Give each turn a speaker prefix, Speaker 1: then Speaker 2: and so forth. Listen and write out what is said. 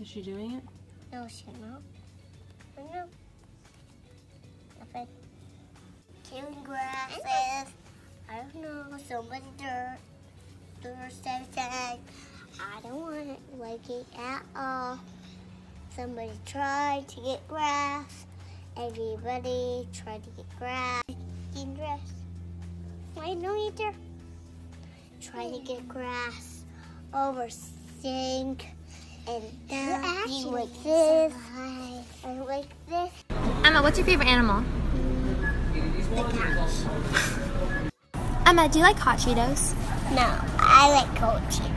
Speaker 1: Is she doing it?
Speaker 2: No, she not. I know. Nothing. Killing grasses. I don't know. Somebody dirt. Dirt everything. I don't want it like it at all. Somebody tried to get grass. Everybody tried to get grass. Grass. Why no either? Try to get grass over sink and down you like this and like this.
Speaker 3: Emma, what's your favorite animal?
Speaker 2: The cat.
Speaker 3: Emma, do you like hot Cheetos?
Speaker 2: No, I like cold Cheetos.